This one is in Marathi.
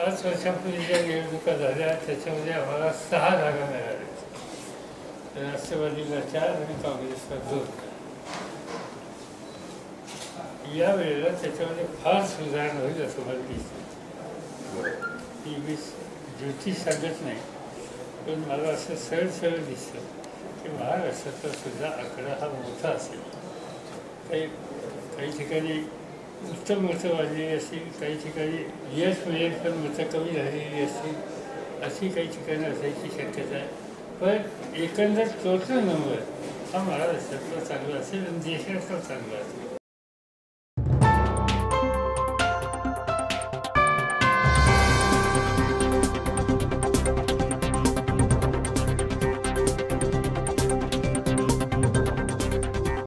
पाच वर्षापूर्वी ज्या निवडणुका झाल्या त्याच्यामध्ये आम्हाला सहा जागा मिळाल्या. राष्ट्रवादीला चार आणि काँग्रेसला दोन. या वेळेला त्याच्यामध्ये फार सुधारणा होईल असं मला दिसतं ती मी ज्योतिष सांगत नाही पण मला असं सरळ सरळ दिसतं की महाराष्ट्राचा सुद्धा आकडा हा मोठा असेल. काही काही ठिकाणी उत्तम मतं वाढलेली असतील काही ठिकाणी यश मिळेल पण मतं कमी झालेली असतील अशी काही ठिकाणं असायची शक्यता आहे. पण एकंदर टोटल नंबर हा महाराष्ट्रातला चांगला असेल आणि देशातला चांगला असेल.